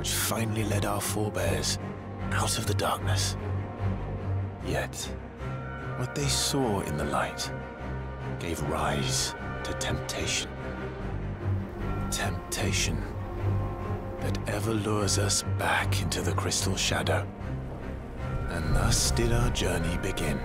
which finally led our forebears out of the darkness. Yet, what they saw in the light gave rise to temptation. Temptation that ever lures us back into the crystal shadow. And thus did our journey begin.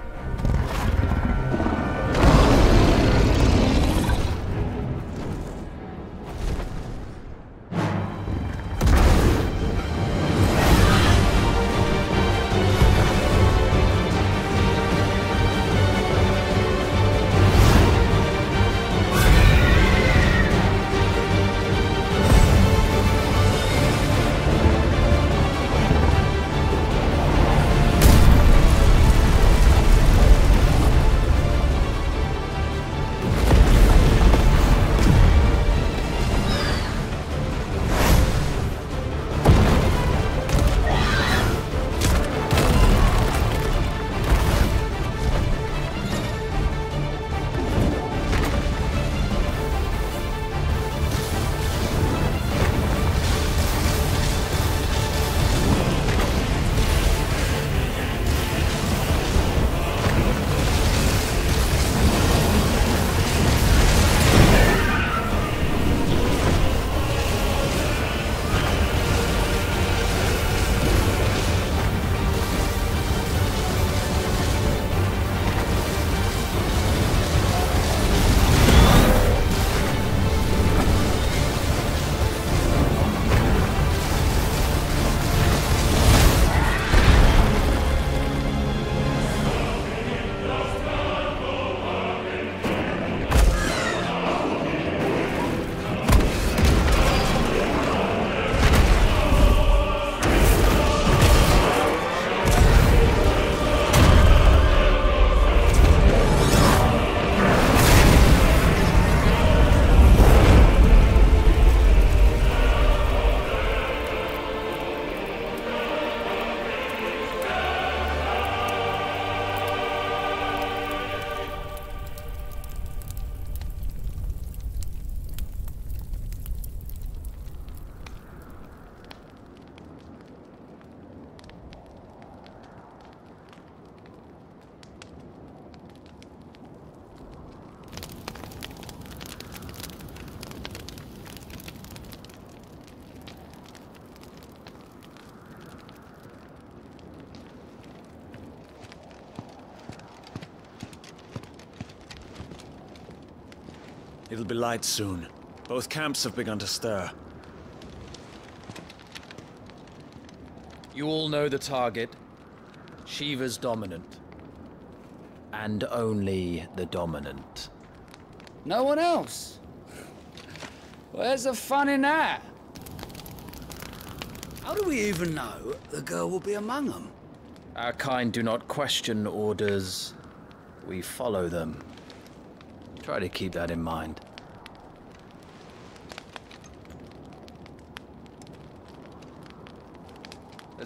It'll be light soon. Both camps have begun to stir. You all know the target. Shiva's dominant. And only the dominant. No one else? Where's the fun in that? How do we even know the girl will be among them? Our kind do not question orders. We follow them. Try to keep that in mind.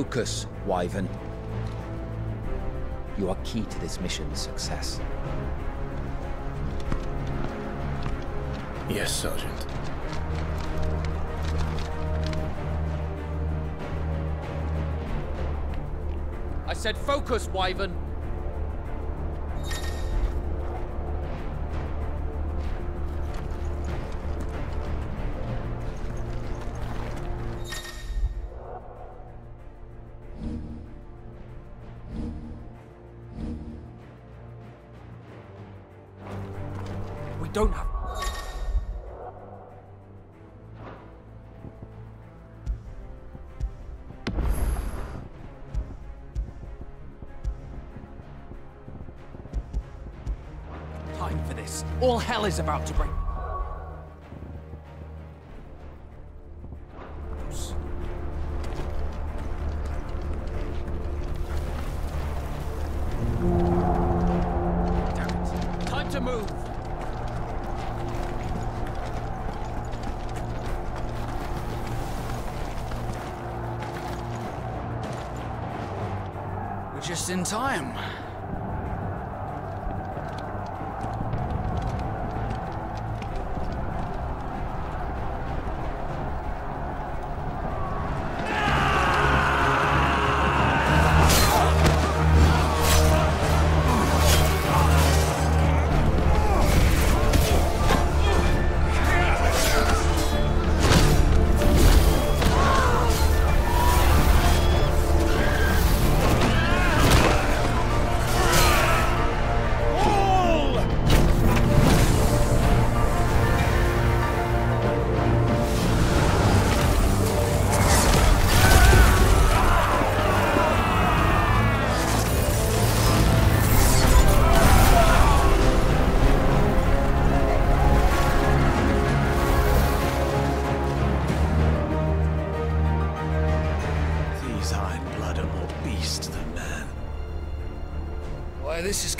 Focus, Wyvern. You are key to this mission's success. Yes, Sergeant. I said focus, Wyvern! for this. All hell is about to break.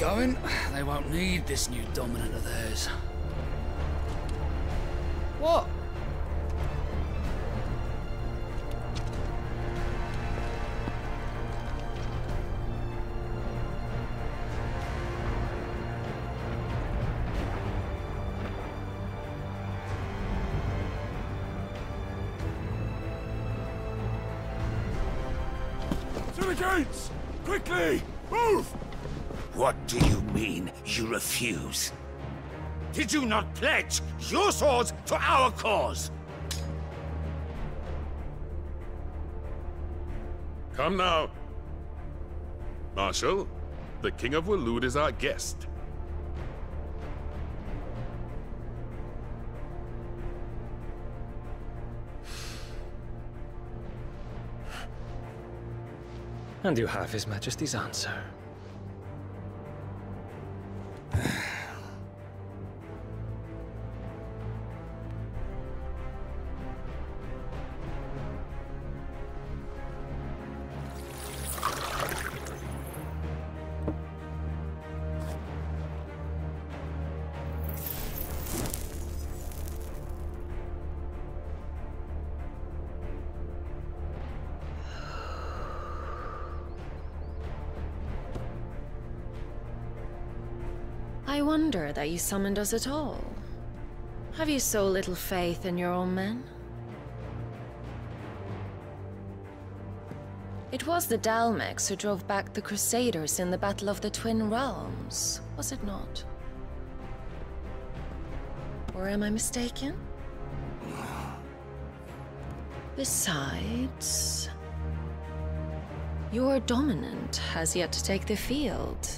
Going, they won't need this new dominant of theirs. You refuse? Did you not pledge your swords to our cause? Come now. Marshal, the King of Waloed is our guest. And you have His Majesty's answer. I wonder that you summoned us at all. Have you so little faith in your own men? It was the Dalmex who drove back the Crusaders in the Battle of the Twin Realms, was it not? Or am I mistaken? Besides, your dominant has yet to take the field.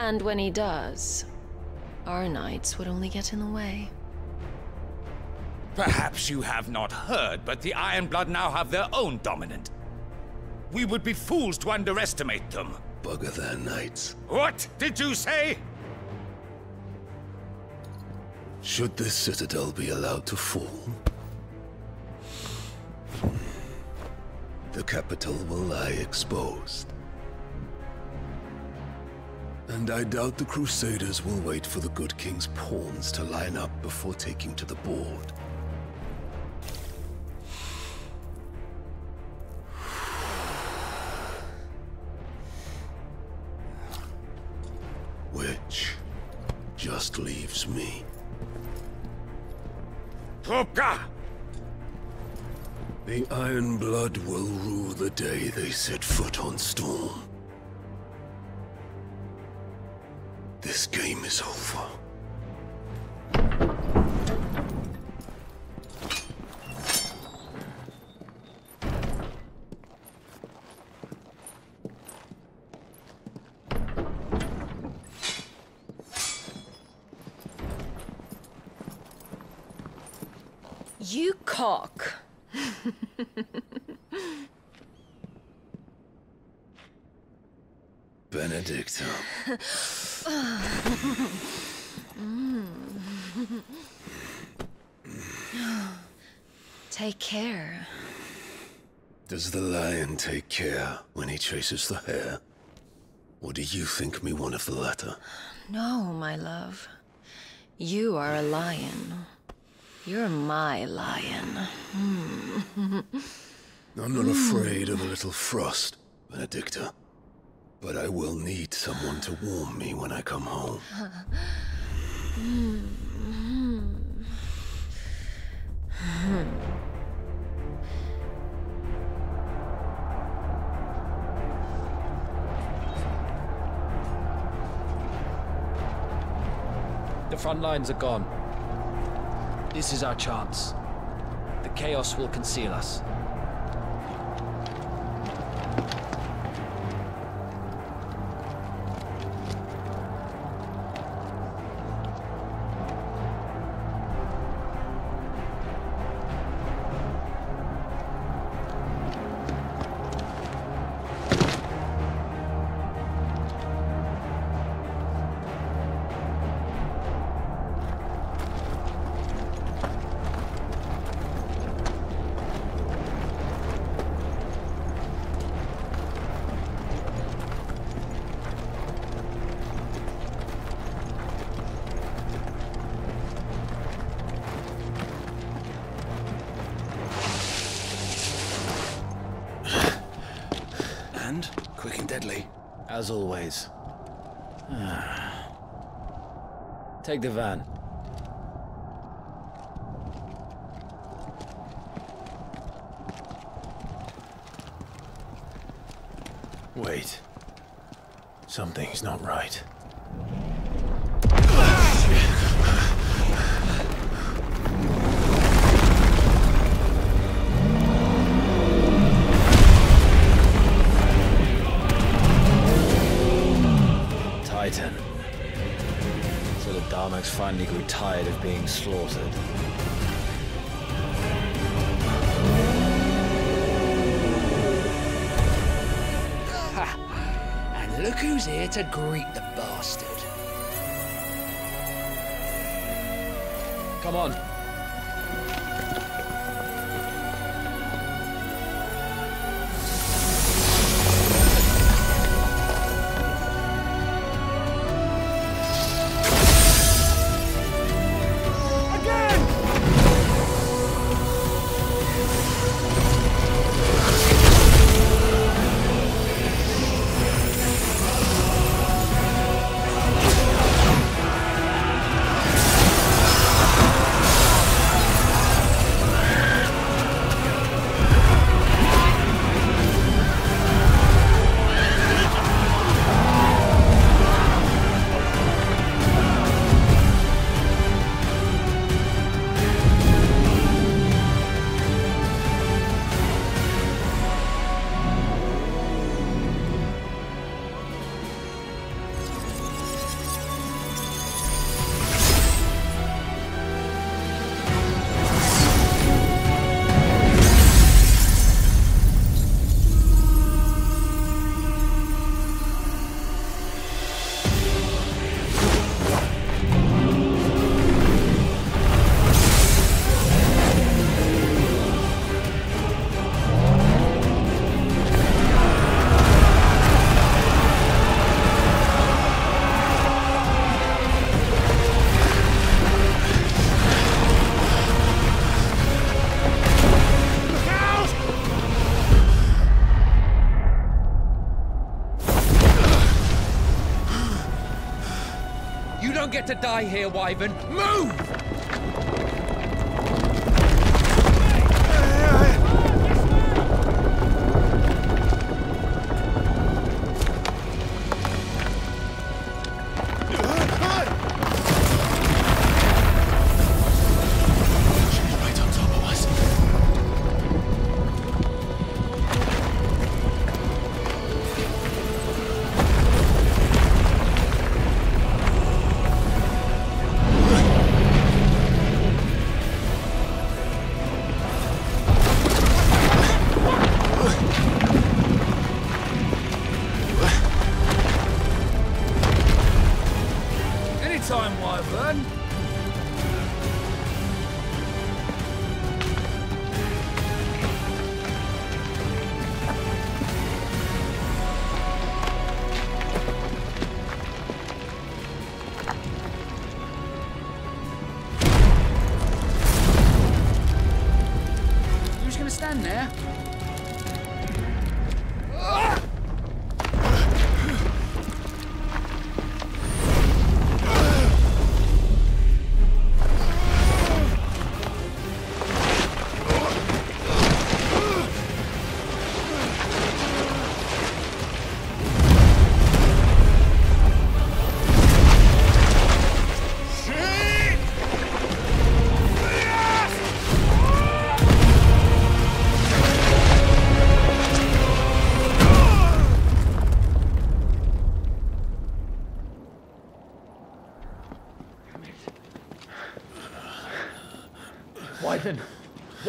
And when he does, our knights would only get in the way. Perhaps you have not heard, but the Iron Blood now have their own dominant. We would be fools to underestimate them. Bugger their knights. What did you say? Should this citadel be allowed to fall, the capital will lie exposed. And I doubt the Crusaders will wait for the good king's pawns to line up before taking to the board. Which just leaves me. Topka! The Iron Blood will rue the day they set foot on Storm. This game is over. You cock! Bennett Benedikta. Take care. Does the lion take care when he chases the hare? Or do you think me one of the latter? No, my love. You are a lion. You're my lion. Hmm. I'm not afraid of a little frost, Benedikta. But I will need someone to warm me when I come home. The hmm. hmm. hmm. Front lines are gone. This is our chance. The chaos will conceal us. Take the van. Who's here to greet the bastard. Come on. Get to die here, Wyvern. Move!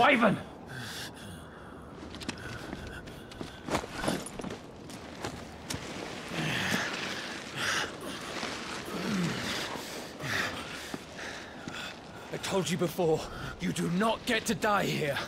Wyvern! I told you before, you do not get to die here.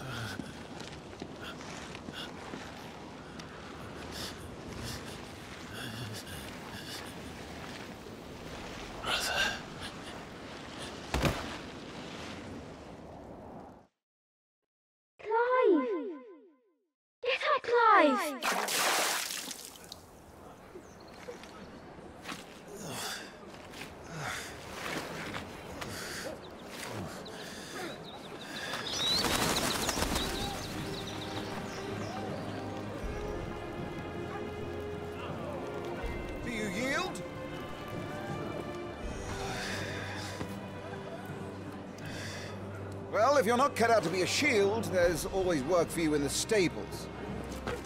You're not cut out to be a shield, there's always work for you in the stables.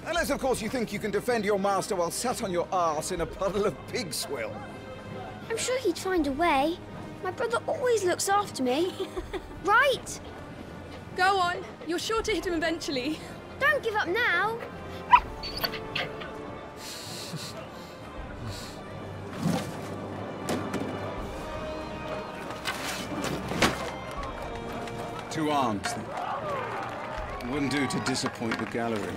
Unless, of course, you think you can defend your master while sat on your arse in a puddle of pig swill. I'm sure he'd find a way. My brother always looks after me. right? Go on. You're sure to hit him eventually. Don't give up now. Arms. It wouldn't do to disappoint the gallery.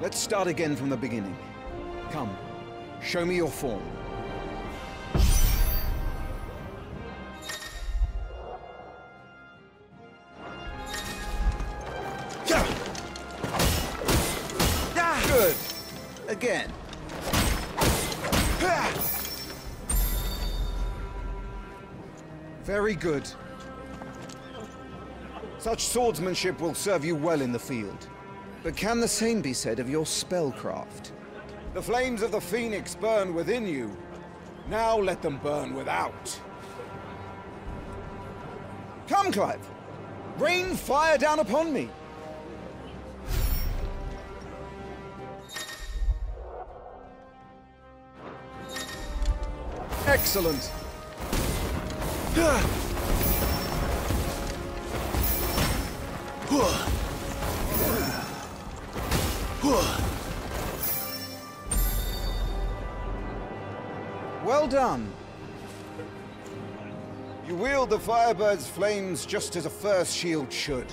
Let's start again from the beginning. Come, show me your form. Very good. Such swordsmanship will serve you well in the field. But can the same be said of your spellcraft? The flames of the Phoenix burn within you. Now let them burn without. Come, Clive. Rain fire down upon me. Excellent. Well done. You wield the Firebird's flames just as a first shield should.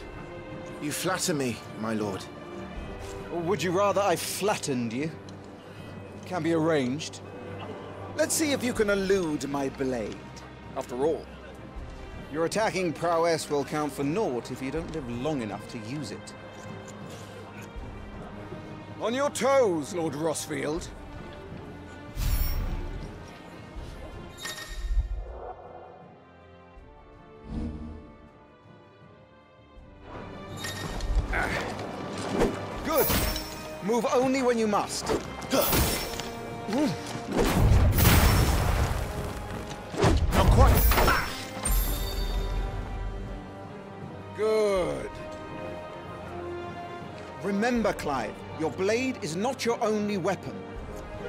You flatter me, my lord. Or would you rather I flattened you? Can be arranged. Let's see if you can elude my blade. After all, your attacking prowess will count for naught if you don't live long enough to use it. On your toes, Lord Rosfield. Good. Move only when you must. Hmm. Remember, Clive, your blade is not your only weapon.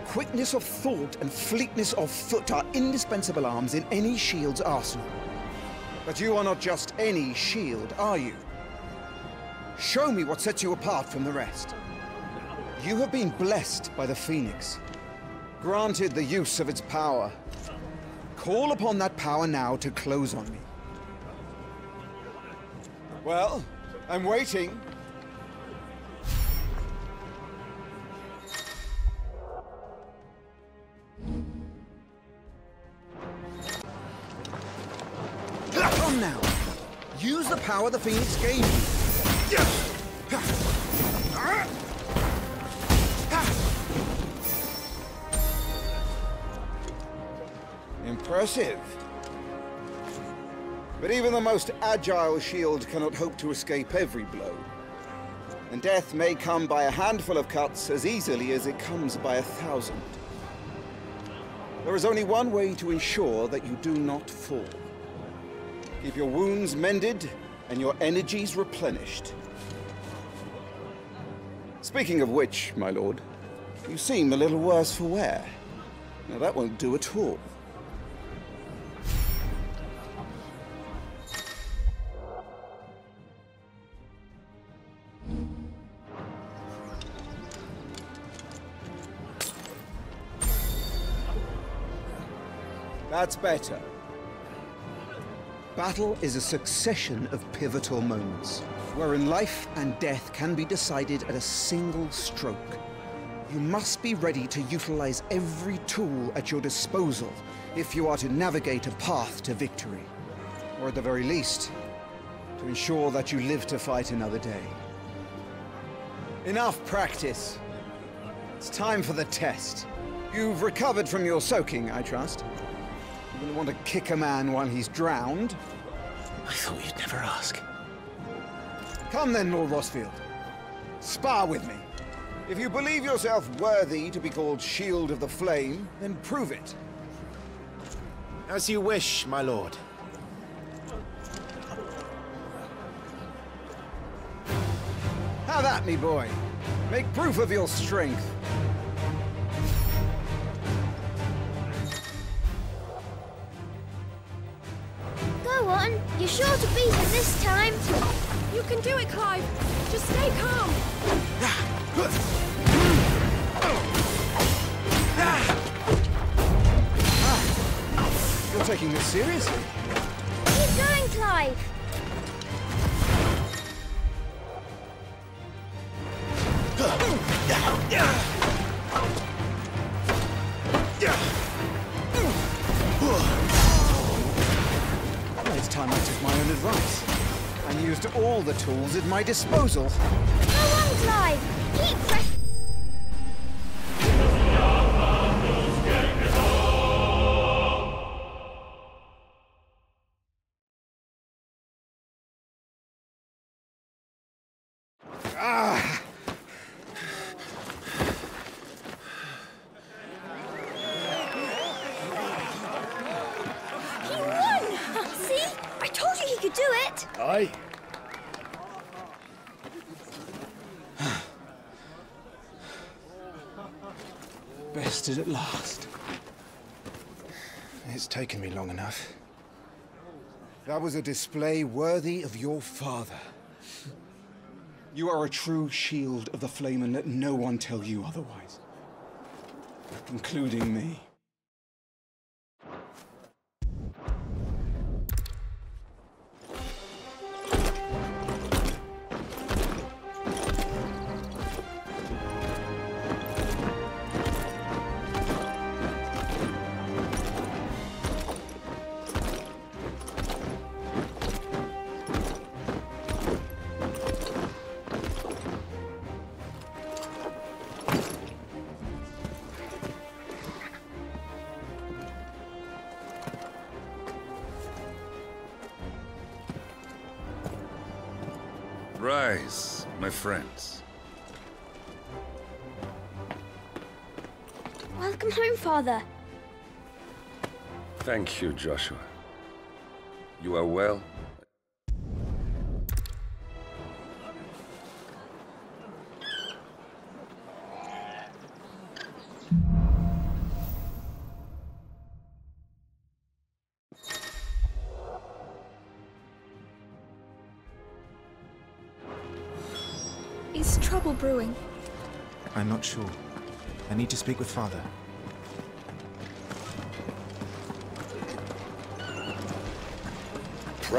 Quickness of thought and fleetness of foot are indispensable arms in any shield's arsenal. But you are not just any shield, are you? Show me what sets you apart from the rest. You have been blessed by the Phoenix, granted the use of its power. Call upon that power now to close on me. Well, I'm waiting. Come now. Use the power the Phoenix gave you. Impressive. But even the most agile shield cannot hope to escape every blow. And death may come by a handful of cuts as easily as it comes by a thousand. There is only one way to ensure that you do not fall. Keep your wounds mended and your energies replenished. Speaking of which, my lord, you seem a little worse for wear. Now that won't do at all. That's better. Battle is a succession of pivotal moments, wherein life and death can be decided at a single stroke. You must be ready to utilize every tool at your disposal if you are to navigate a path to victory. Or at the very least, to ensure that you live to fight another day. Enough practice. It's time for the test. You've recovered from your soaking, I trust. Wouldn't want to kick a man while he's drowned. I thought you'd never ask. Come then, Lord Rosfield. Spar with me. If you believe yourself worthy to be called Shield of the Flame, then prove it. As you wish, my lord. How that, me boy? Make proof of your strength. You're sure to beat him this time. You can do it, Clive. Just stay calm. You're taking this seriously. Keep going, Clive. Used all the tools at my disposal. Keep pressing. Bested at last. It's taken me long enough. That was a display worthy of your father. You are a true shield of the flame, and let no one tell you otherwise. Including me. You, Joshua. You are well? Is trouble brewing? I'm not sure. I need to speak with Father.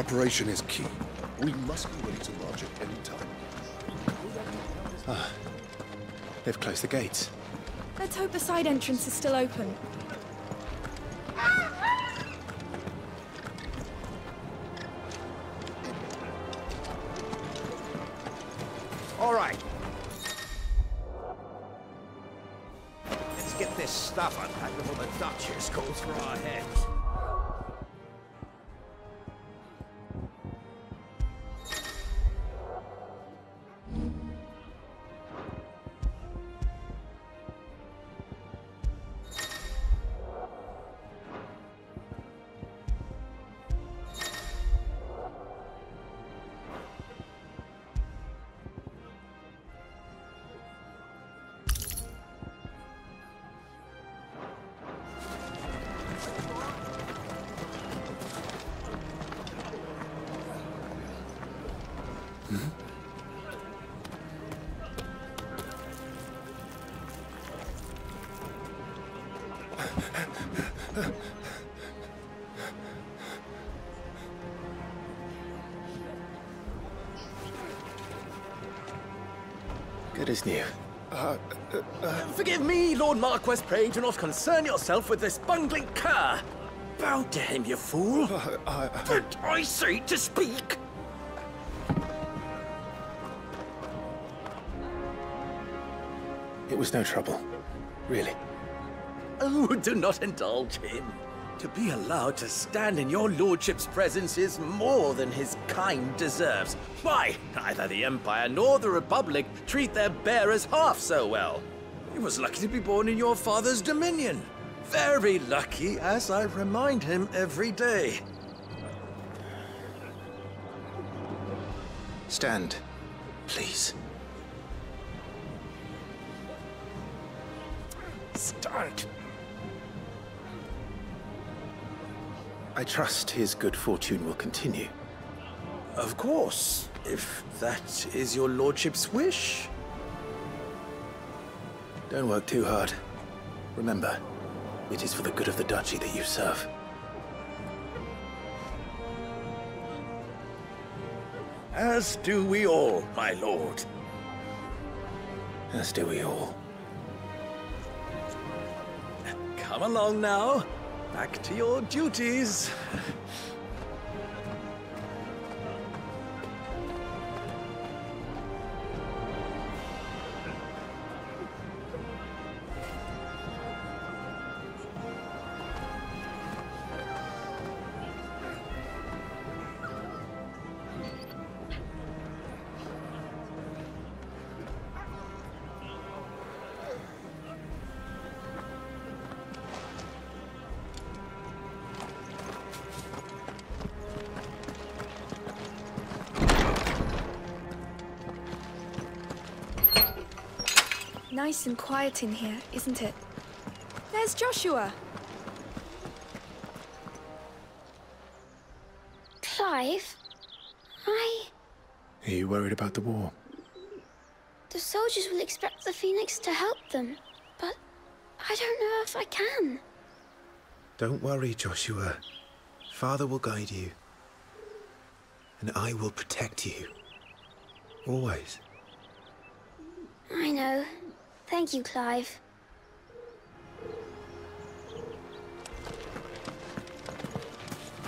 Preparation is key. We must be ready to march at any time. Ah, they've closed the gates. Let's hope the side entrance is still open. All right. Let's get this stuff unpacked before the Duchess calls for our heads. Forgive me, Lord Marquess. Pray do not concern yourself with this bungling cur. Bow to him, you fool. Uh, Did I say to speak? It was no trouble. Really. Oh, do not indulge him. To be allowed to stand in your lordship's presence is more than his kind deserves. Why, neither the Empire nor the Republic treat their bearers half so well. He was lucky to be born in your father's dominion. Very lucky, as I remind him every day. Stand, please. Stand. I trust his good fortune will continue. Of course, if that is your lordship's wish. Don't work too hard. Remember, it is for the good of the duchy that you serve. As do we all, my lord. As do we all. Come along now. Back to your duties. Nice and quiet in here, isn't it? There's Joshua. Clive? I... Are you worried about the war? The soldiers will expect the Phoenix to help them, but I don't know if I can. Don't worry, Joshua. Father will guide you. And I will protect you. Always. I know. Thank you, Clive.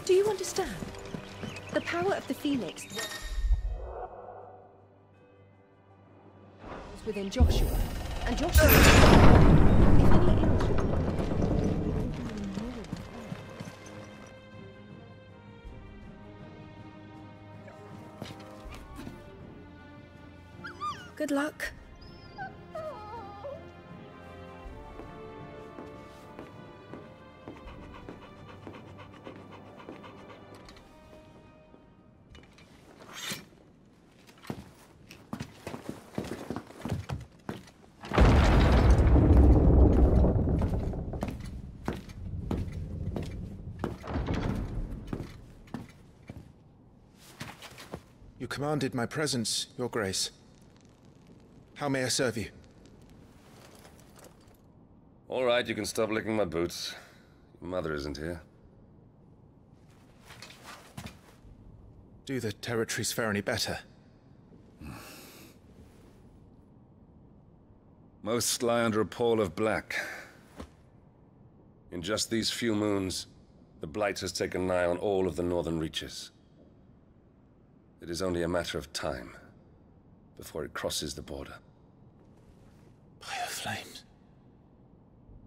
Do you understand? The power of the Phoenix is within Joshua. And Joshua... if any ill Good luck. You commanded my presence, Your Grace. How may I serve you? All right, you can stop licking my boots. Your mother isn't here. Do the territories fare any better? Most lie under a pall of black. In just these few moons, the Blight has taken nigh on all of the northern reaches. It is only a matter of time before it crosses the border. By the flames.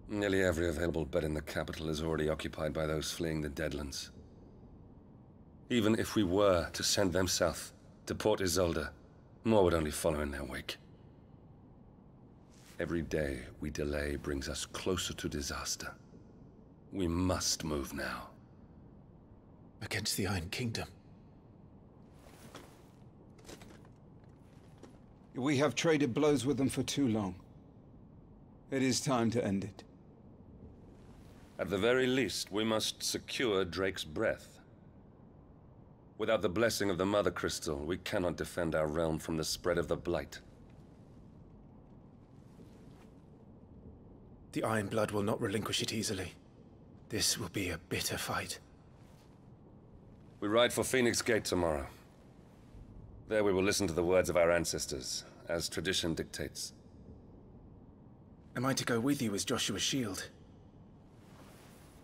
Nearly every available bed in the capital is already occupied by those fleeing the Deadlands. Even if we were to send them south, to Port Isolde, more would only follow in their wake. Every day we delay brings us closer to disaster. We must move now. Against the Iron Kingdom. We have traded blows with them for too long. It is time to end it. At the very least, we must secure Drake's breath. Without the blessing of the Mother Crystal, we cannot defend our realm from the spread of the Blight. The Iron Blood will not relinquish it easily. This will be a bitter fight. We ride for Phoenix Gate tomorrow. There we will listen to the words of our ancestors, as tradition dictates. Am I to go with you as Joshua's shield?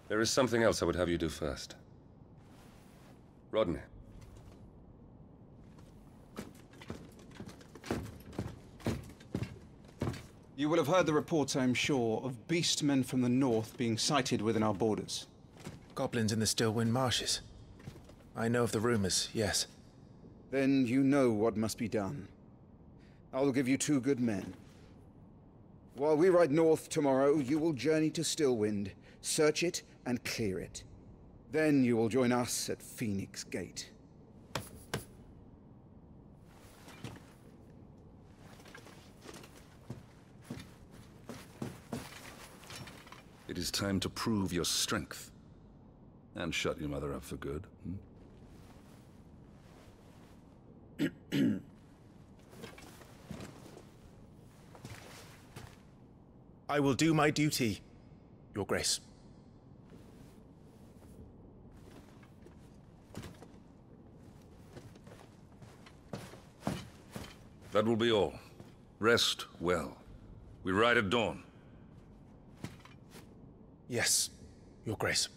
There is something else I would have you do first. Rodney. You will have heard the reports, I am sure, of beastmen from the north being sighted within our borders. Goblins in the Stillwind Marshes. I know of the rumors, yes. Then you know what must be done. I will give you two good men. While we ride north tomorrow, you will journey to Stillwind, search it, and clear it. Then you will join us at Phoenix Gate. It is time to prove your strength. And shut your mother up for good. Hmm? I will do my duty, Your Grace. That will be all. Rest well. We ride at dawn. Yes, Your Grace.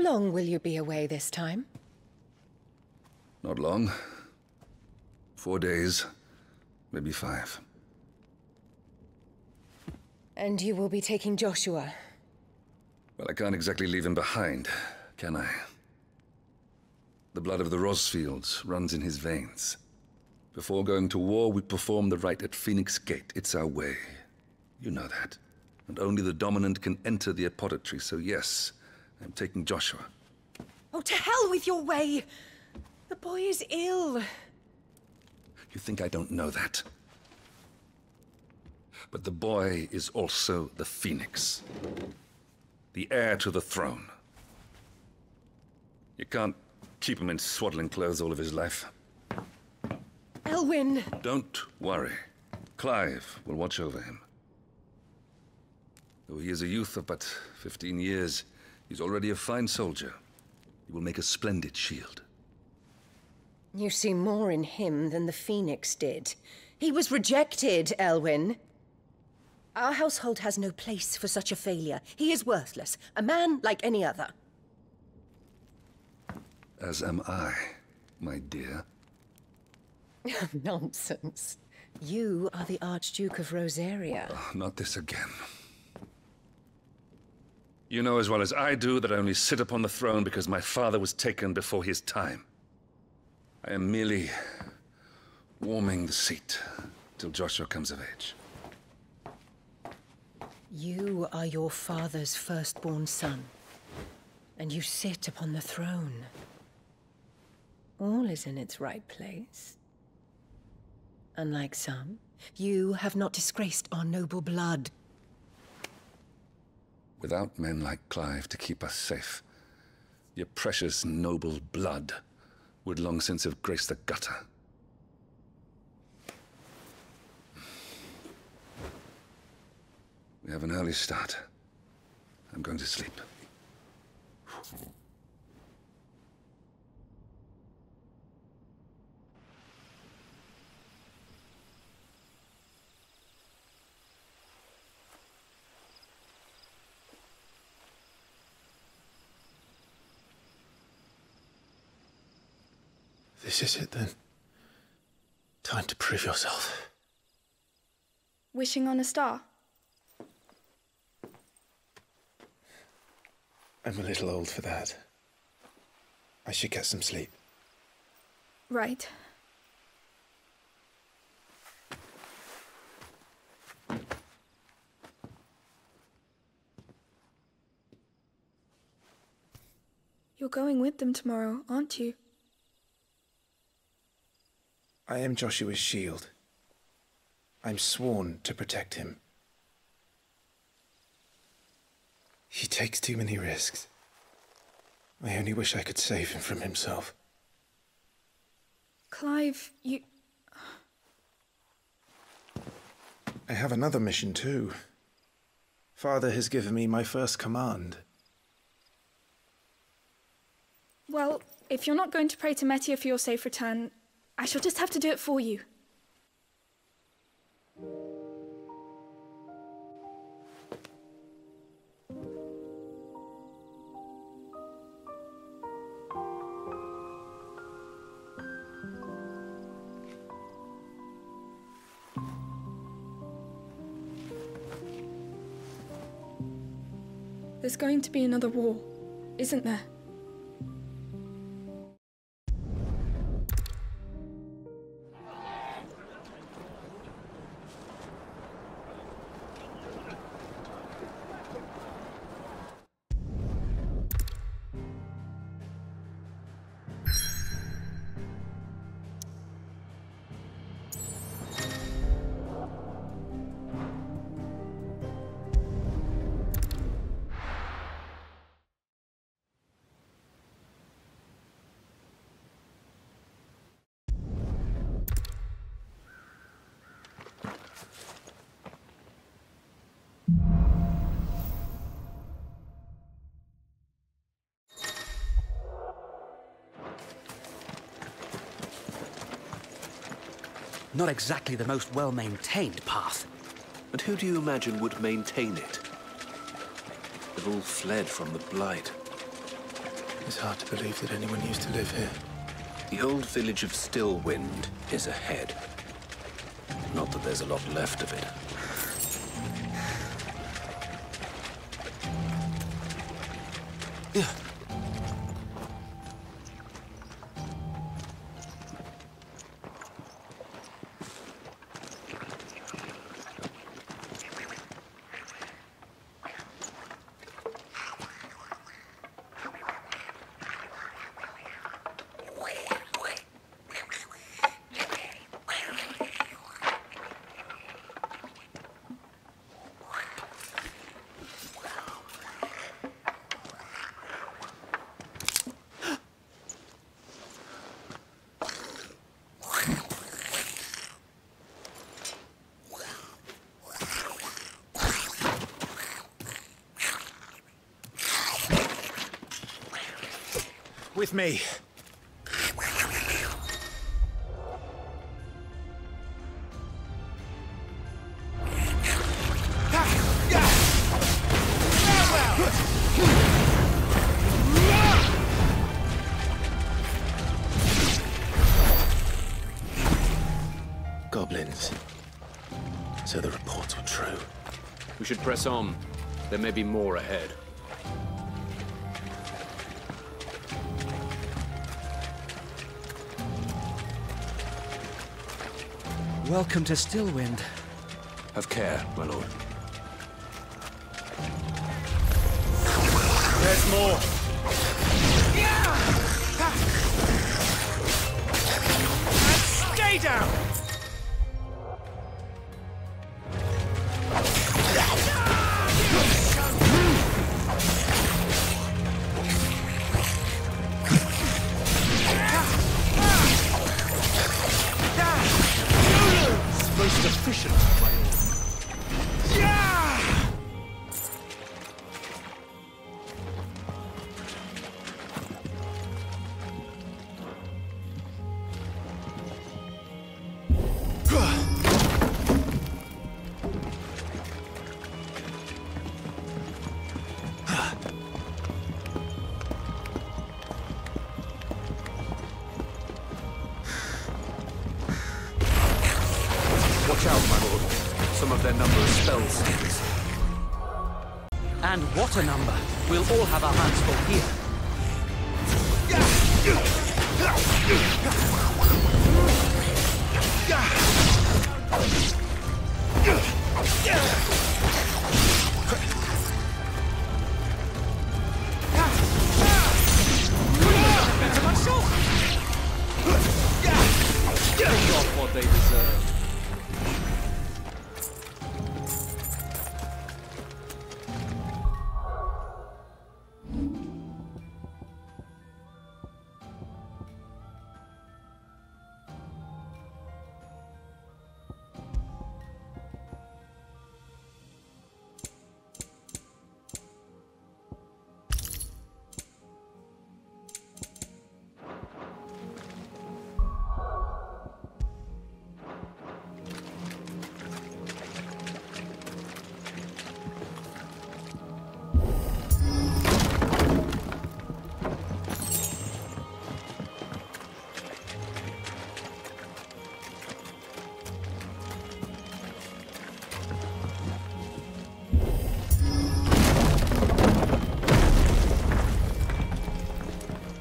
How long will you be away this time? Not long. Four days, maybe five. And you will be taking Joshua. Well, I can't exactly leave him behind, can I? The blood of the Rosfields runs in his veins. Before going to war, we perform the rite at Phoenix Gate. It's our way. You know that. And only the dominant can enter the apothecary, so yes, I'm taking Joshua. Oh, to hell with your way! The boy is ill. You think I don't know that? But the boy is also the Phoenix. The heir to the throne. You can't keep him in swaddling clothes all of his life. Elwyn! Don't worry. Clive will watch over him. Though he is a youth of but 15 years, he's already a fine soldier. He will make a splendid shield. You see more in him than the Phoenix did. He was rejected, Elwyn. Our household has no place for such a failure. He is worthless, a man like any other. As am I, my dear. Nonsense. You are the Archduke of Rosaria. Oh, not this again. You know as well as I do that I only sit upon the throne because my father was taken before his time. I am merely warming the seat till Joshua comes of age. You are your father's firstborn son, and you sit upon the throne. All is in its right place. Unlike some, you have not disgraced our noble blood. Without men like Clive to keep us safe, your precious noble blood would long since have graced the gutter. We have an early start. I'm going to sleep. This is it then. Time to prove yourself. Wishing on a star? I'm a little old for that. I should get some sleep. Right. You're going with them tomorrow, aren't you? I am Joshua's shield. I'm sworn to protect him. He takes too many risks. I only wish I could save him from himself. Clive, you. I have another mission too. Father has given me my first command. Well, if you're not going to pray to Metia for your safe return, I shall just have to do it for you. There's going to be another war, isn't there? Not exactly the most well-maintained path. And who do you imagine would maintain it? They've all fled from the Blight. It's hard to believe that anyone used to live here. The old village of Stillwind is ahead. Not that there's a lot left of it. With me. Goblins. So the reports were true. We should press on. There may be more ahead. Welcome to Stillwind. Have care, my lord. There's more. And stay down!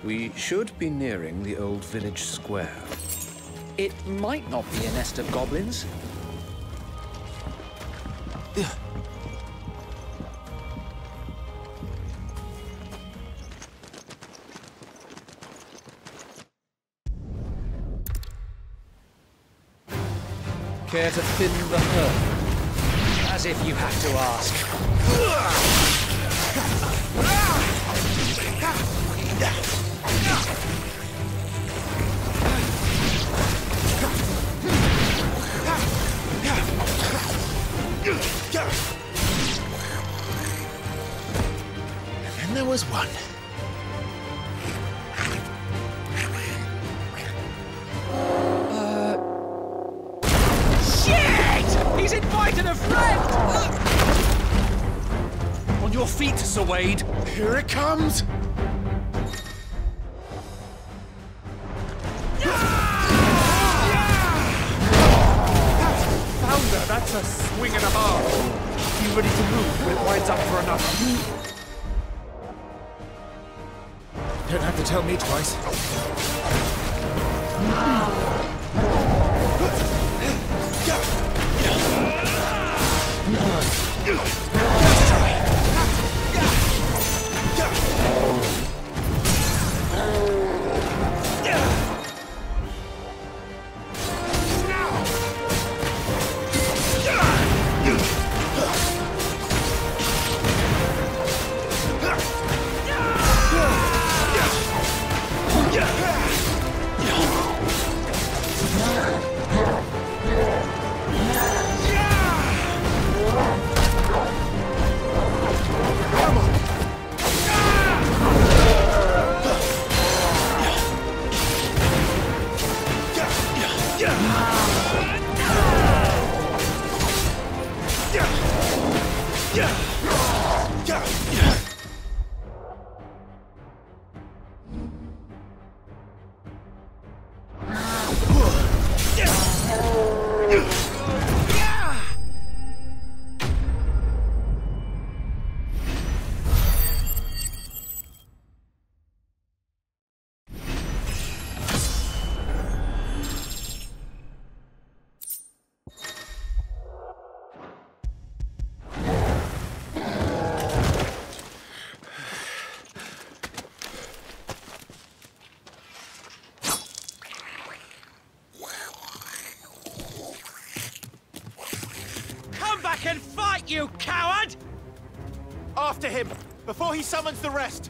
We should be nearing the old village square. It might not be a nest of goblins. Care to thin the herd? As if you had to ask. And then there was one. Shit! He's invited a friend! On your feet, Sir Wade. Here it comes! You coward! After him, before he summons the rest.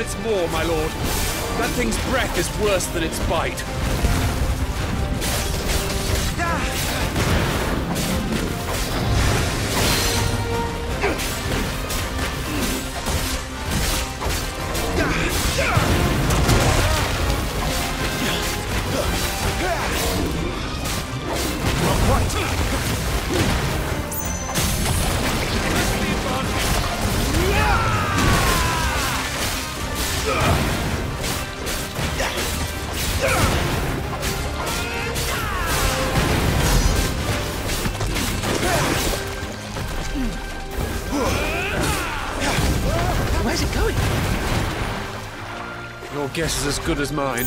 Its maw, my lord. That thing's breath is worse than its bite. Where's it going? Your guess is as good as mine.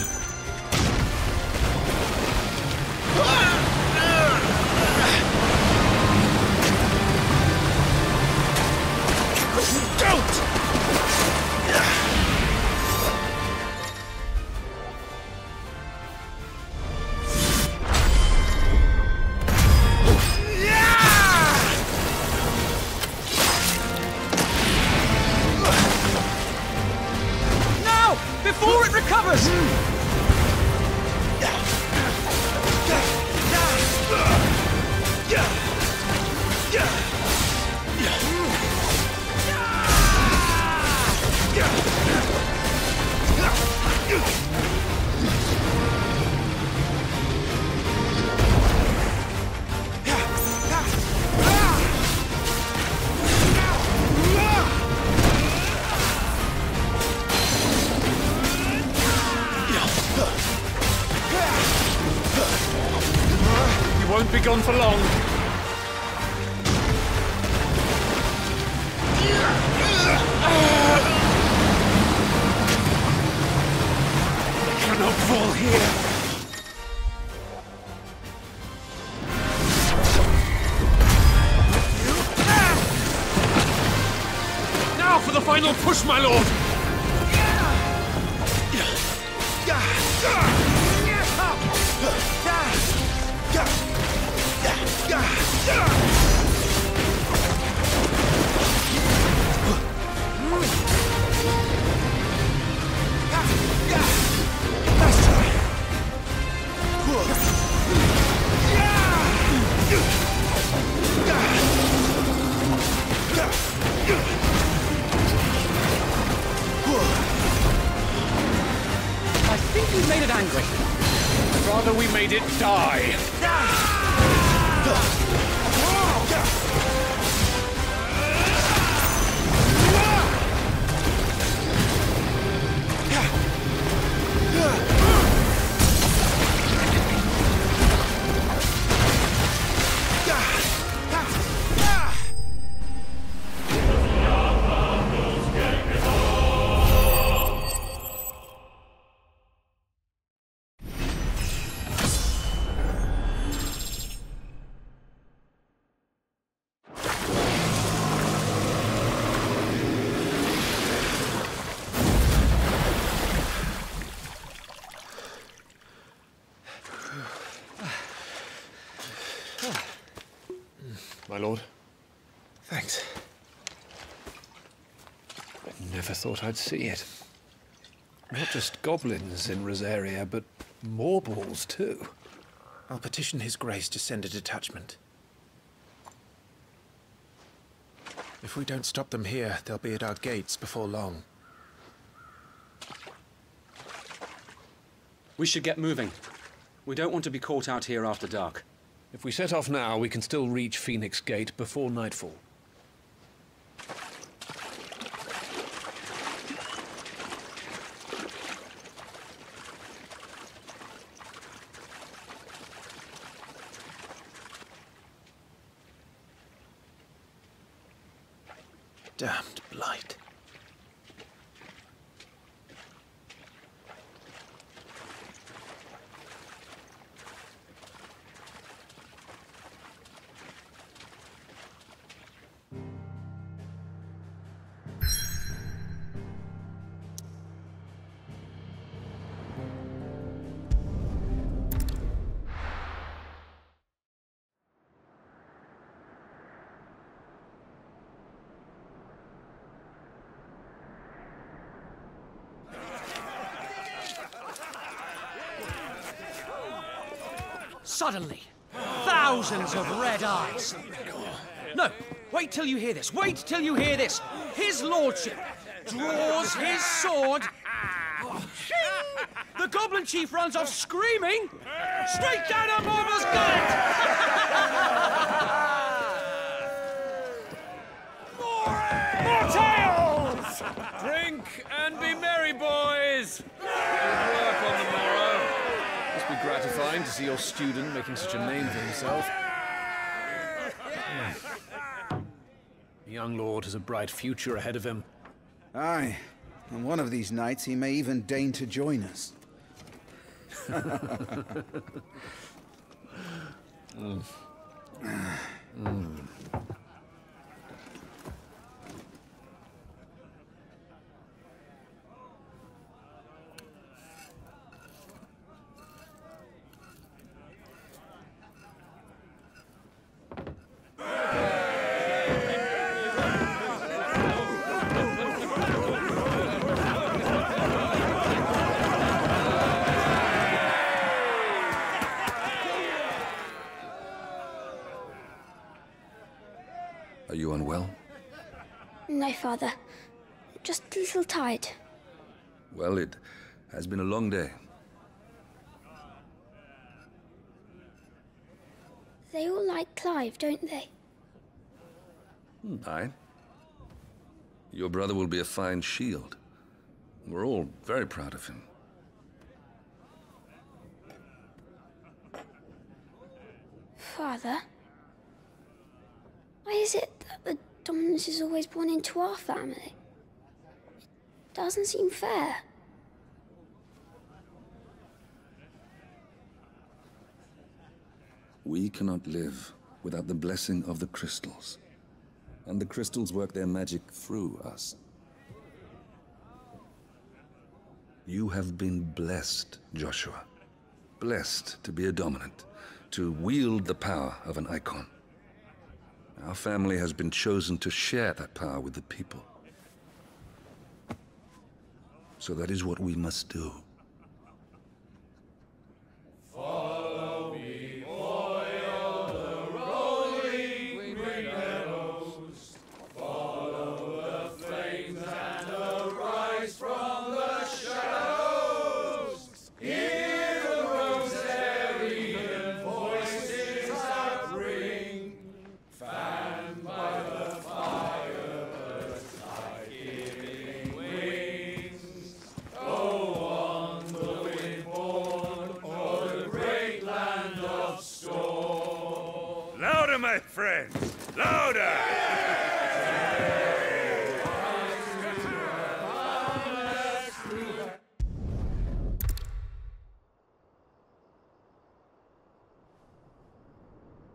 Now! mal los! My lord. Thanks. I never thought I'd see it. Not just goblins in Rosaria, but morbols too. I'll petition His Grace to send a detachment. If we don't stop them here, they'll be at our gates before long. We should get moving. We don't want to be caught out here after dark. If we set off now, we can still reach Phoenix Gate before nightfall. Damned blight. Thousands of red eyes. No, wait till you hear this. Wait till you hear this. His lordship draws his sword. The goblin chief runs off screaming straight down a morbol's gullet. More tales! Drink and be merry, boys! Good work on the morrow. Must be gratifying to your student making such a name for himself. The young lord has a bright future ahead of him. Aye, and one of these nights he may even deign to join us. Mm. Are you unwell? No, Father. Just a little tired. Well, it has been a long day. They all like Clive, don't they? Hmm, aye. Your brother will be a fine shield. We're all very proud of him. Father? Why is it dominance is always born into our family? It doesn't seem fair. We cannot live without the blessing of the crystals. And the crystals work their magic through us. You have been blessed, Joshua. Blessed to be a dominant, to wield the power of an icon. Our family has been chosen to share that power with the people. So that is what we must do. Friends! Louder!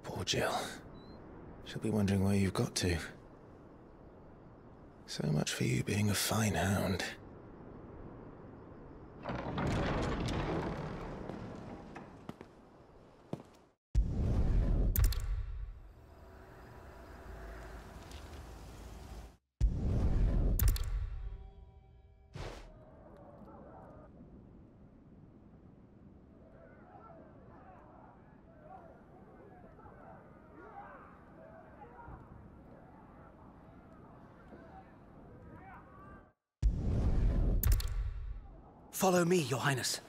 Poor Jill. She'll be wondering where you've got to. So much for you being a fine hound. Follow me, Your Highness.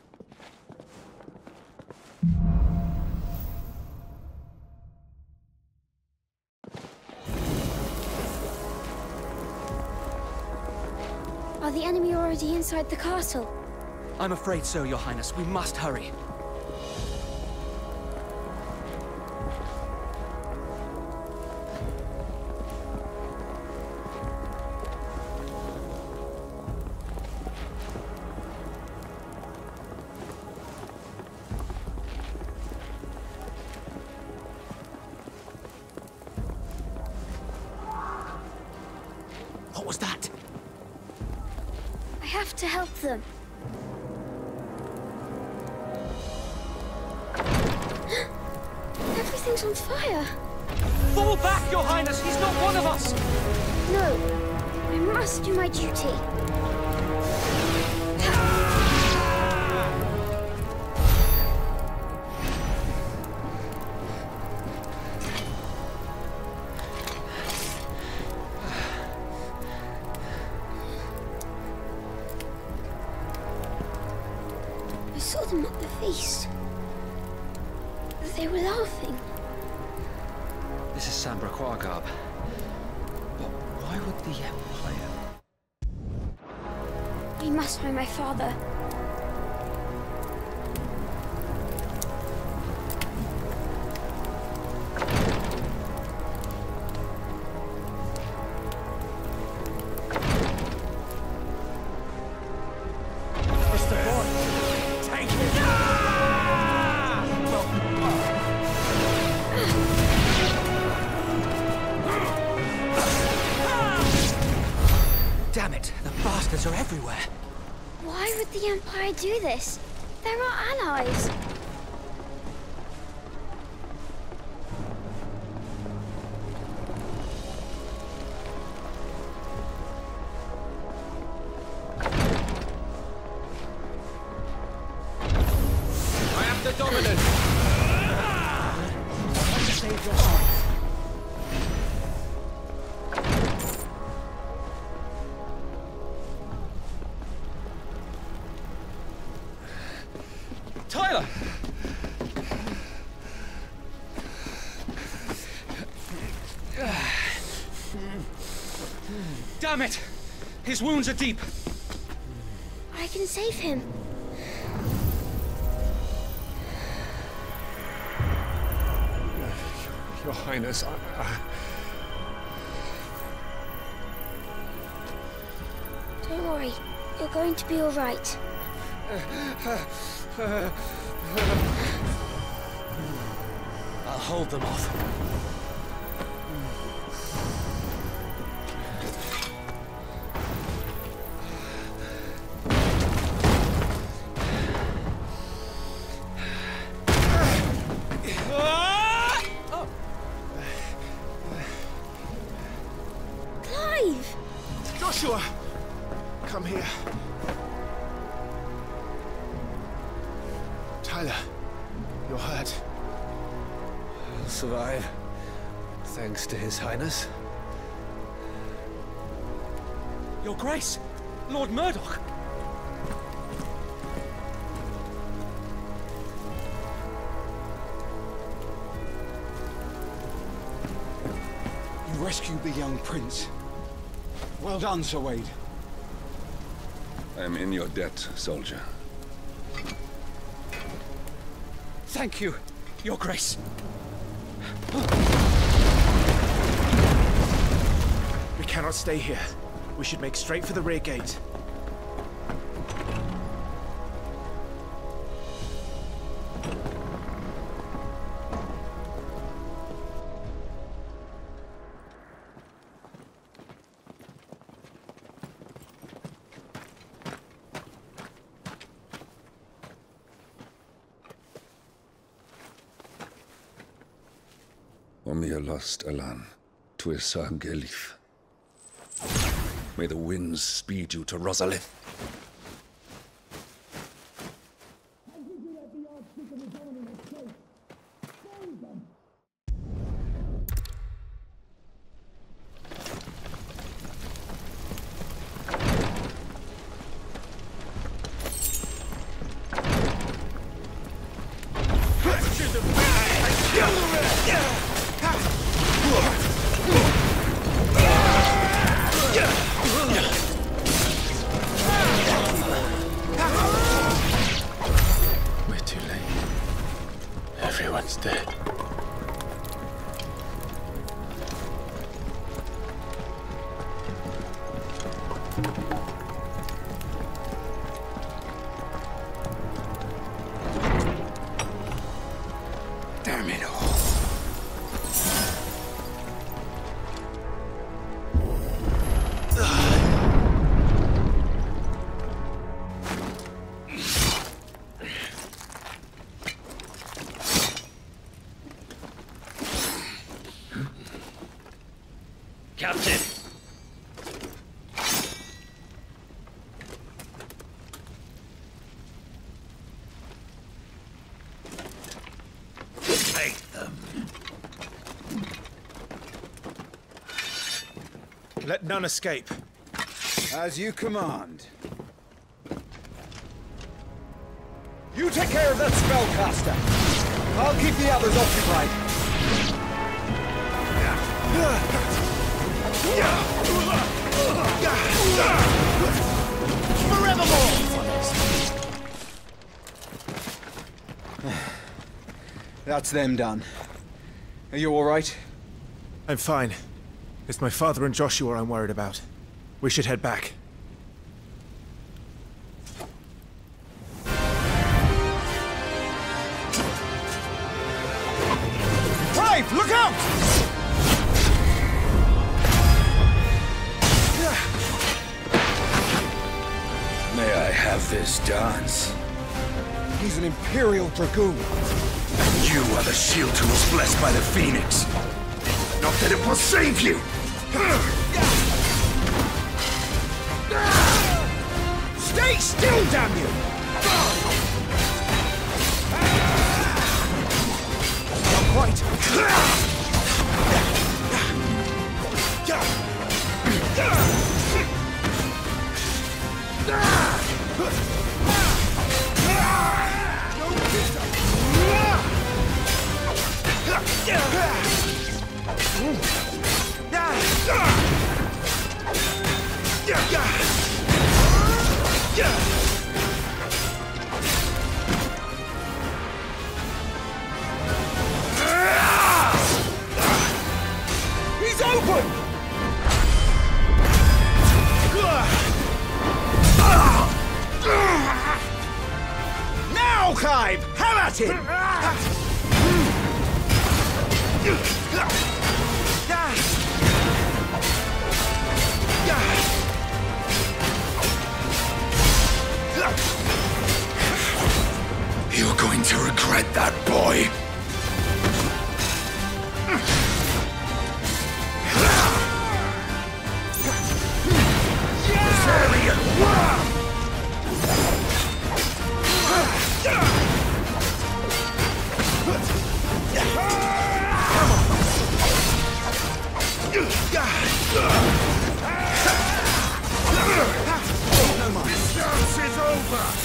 Are the enemy already inside the castle? I'm afraid so, Your Highness. We must hurry. They're our allies. Damn it! His wounds are deep. I can save him. Your Highness, I, I... Don't worry. You're going to be all right. I'll hold them off. Sir Wade. I am in your debt, soldier. Thank you, Your Grace. We cannot stay here. We should make straight for the rear gate. Omnia lost Alan, Tuisa Gelith. May the winds speed you to Rosalith. None escape. As you command. You take care of that spellcaster. I'll keep the others occupied. Forevermore! That's them done. Are you all right? I'm fine. It's my father and Joshua I'm worried about. We should head back. Clive, look out! May I have this dance? He's an Imperial Dragoon. And you are the shield who was blessed by the Phoenix. That it will save you! Stay still, damn you! Not quite. He's open! Now! Have at him! To that, boy. This dance is over!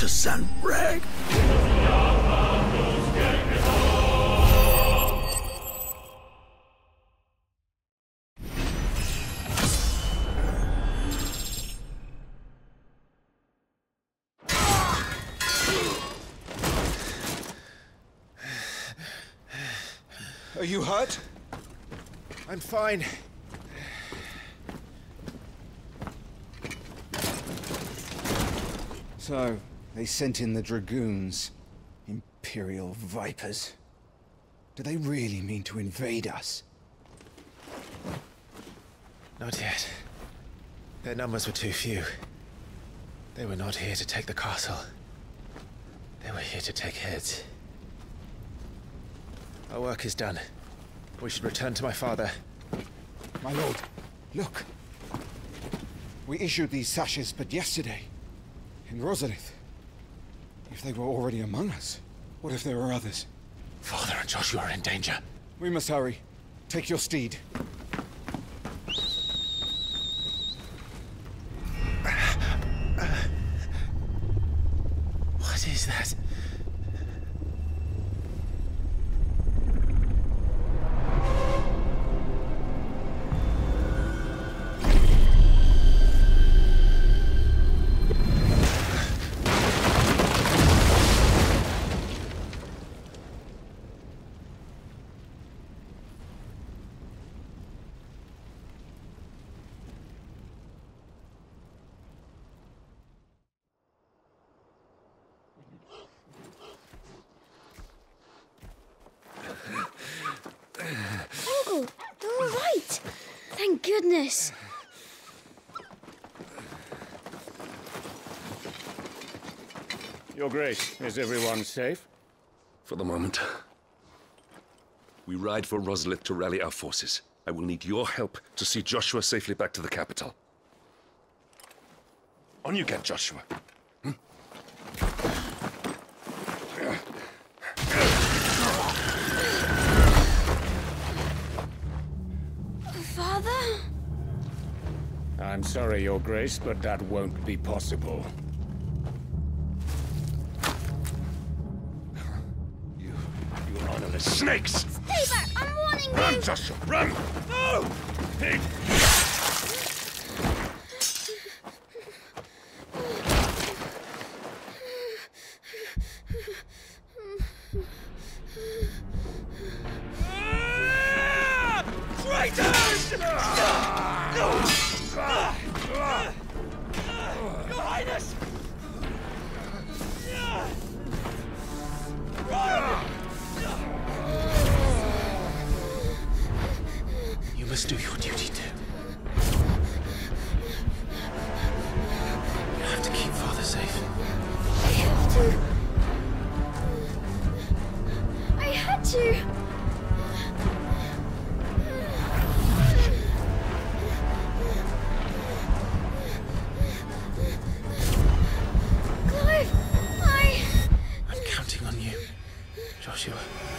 To San Reg. Are you hurt? I'm fine. So, they sent in the Dragoons. Imperial Vipers. Do they really mean to invade us? Not yet. Their numbers were too few. They were not here to take the castle. They were here to take heads. Our work is done. We should return to my father. My lord, look. We issued these sashes but yesterday. In Rosalith. If they were already among us, what if there were others? Father and Joshua are in danger. We must hurry. Take your steed. Is everyone safe? For the moment. We ride for Rosalith to rally our forces. I will need your help to see Joshua safely back to the capital. On you get, Joshua. Father? I'm sorry, Your Grace, but that won't be possible. Snakes! Stay! I'm warning you! Run! Joshua, run! No! Pig! Joshua.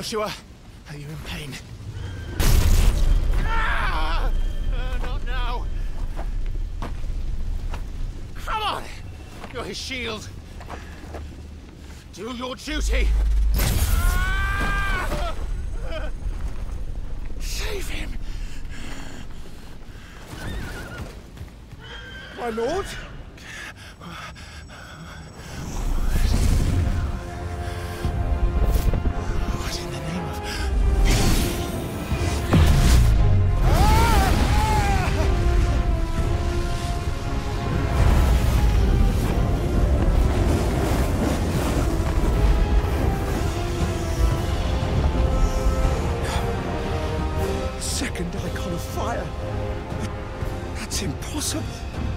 Joshua, are you in pain? Ah! Uh, not now. Come on. You're his shield. Do your duty. Impossible.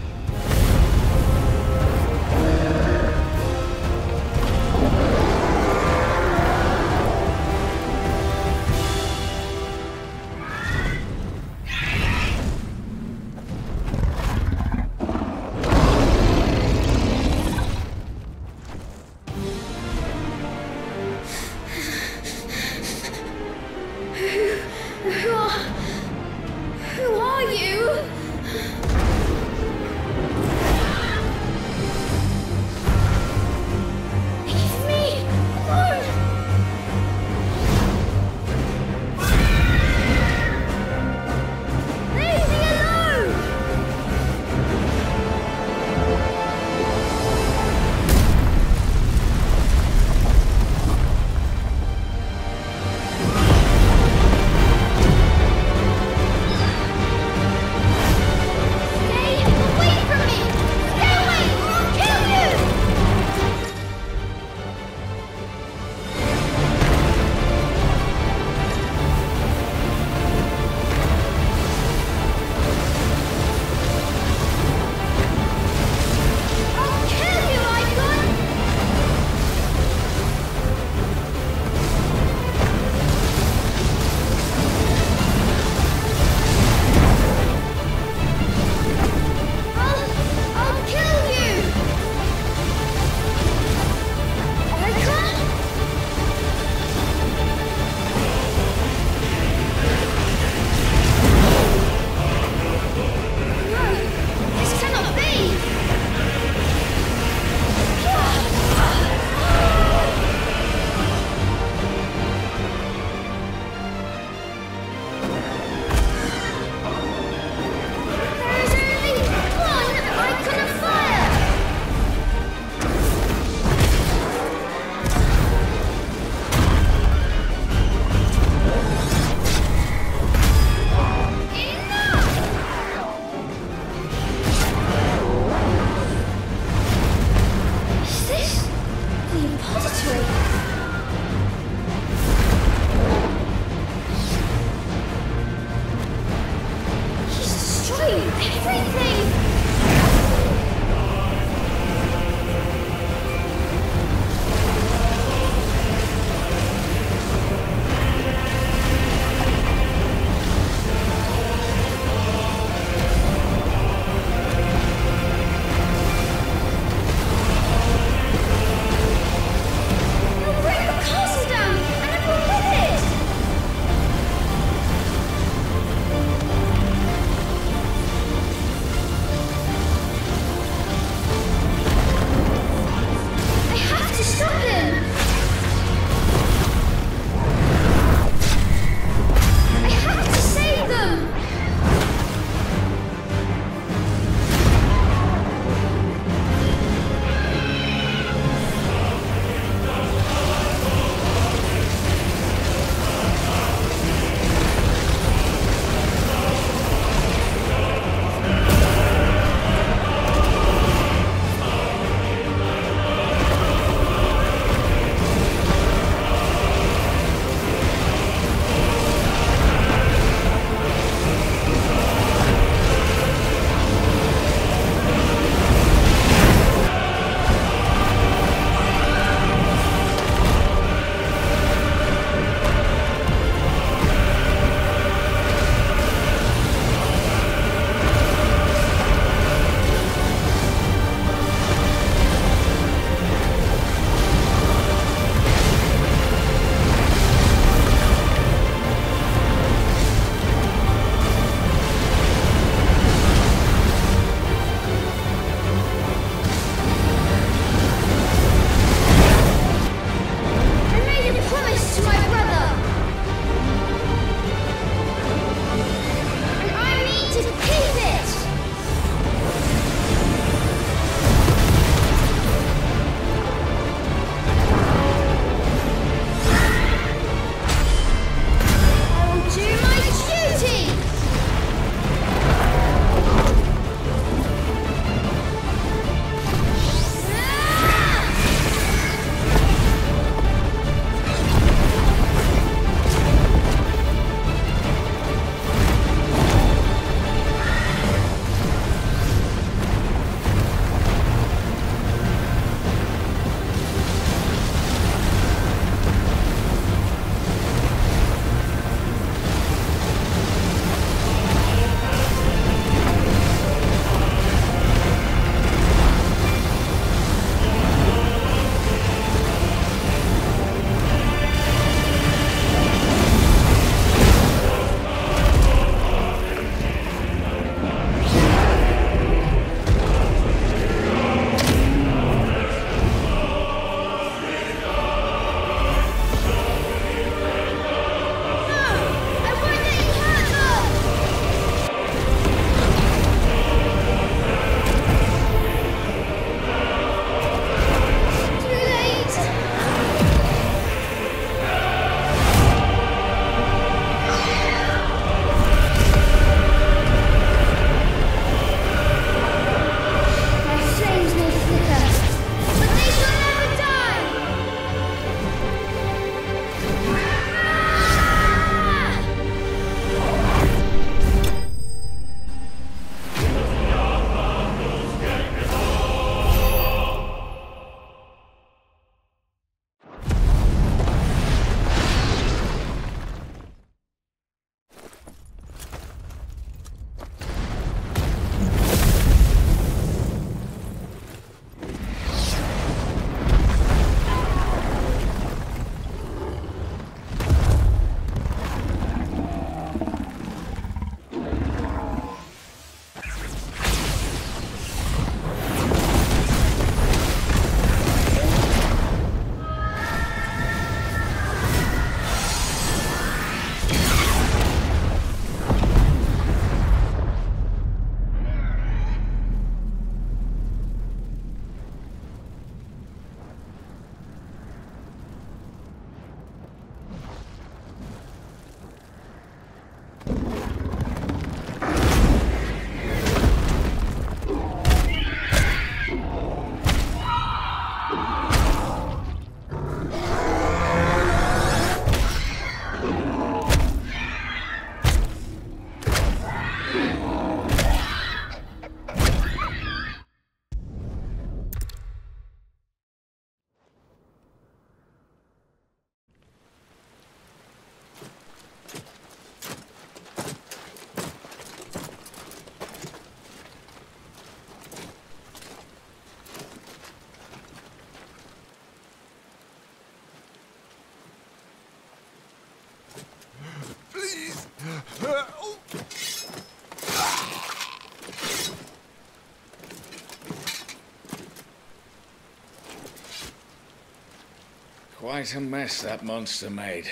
Quite a mess that monster made.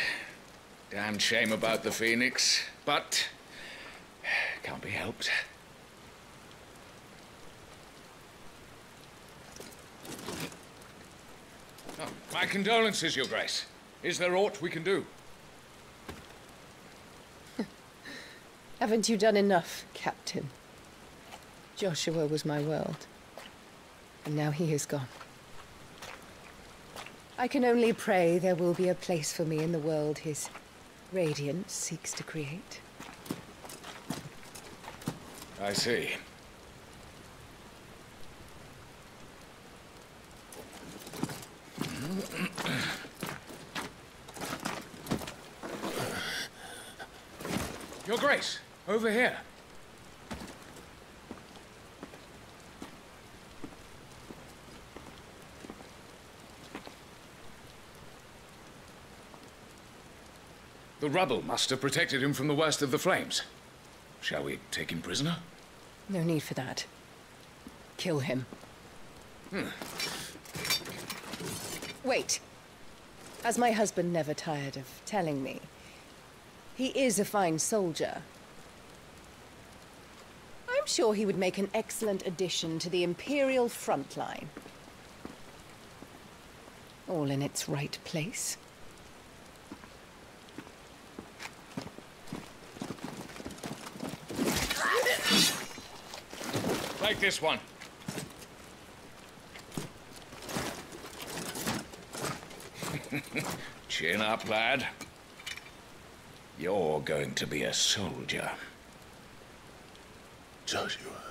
Damn shame about the Phoenix, but can't be helped. Oh, my condolences, Your Grace. Is there aught we can do? Haven't you done enough, Captain? Joshua was my world. And now he is gone. I can only pray there will be a place for me in the world his radiance seeks to create. I see. Your Grace, over here. Rubble must have protected him from the worst of the flames. Shall we take him prisoner? No need for that. Kill him. Hmm. Wait. As my husband never tired of telling me, he is a fine soldier. I'm sure he would make an excellent addition to the Imperial front line. All in its right place. This one. Chin up, lad. You're going to be a soldier. Joshua.